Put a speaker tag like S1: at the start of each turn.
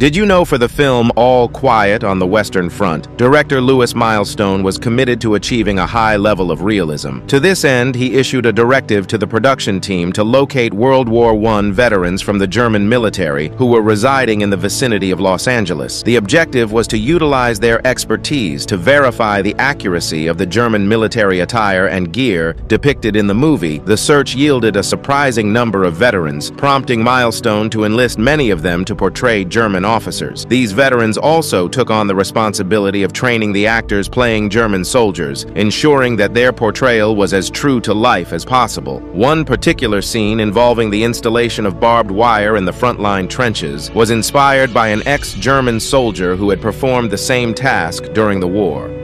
S1: Did you know for the film All Quiet on the Western Front, director Lewis Milestone was committed to achieving a high level of realism. To this end, he issued a directive to the production team to locate World War I veterans from the German military who were residing in the vicinity of Los Angeles. The objective was to utilize their expertise to verify the accuracy of the German military attire and gear depicted in the movie. The search yielded a surprising number of veterans, prompting Milestone to enlist many of them to portray German officers. These veterans also took on the responsibility of training the actors playing German soldiers, ensuring that their portrayal was as true to life as possible. One particular scene involving the installation of barbed wire in the frontline trenches was inspired by an ex-German soldier who had performed the same task during the war.